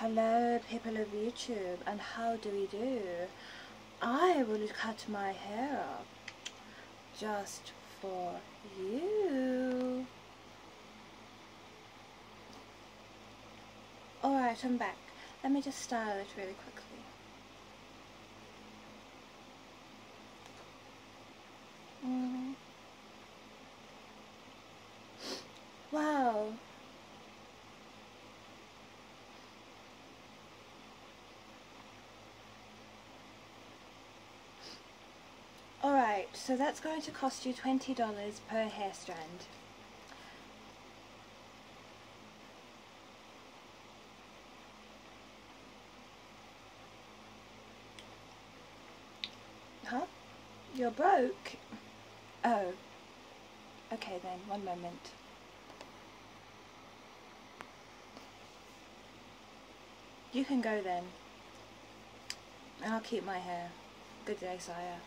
Hello people of YouTube and how do we do? I will cut my hair up just for you. Alright, I'm back. Let me just style it really quickly. Alright, so that's going to cost you $20 per hair strand. Huh? You're broke? Oh. Okay then, one moment. You can go then. I'll keep my hair. Good day, sire.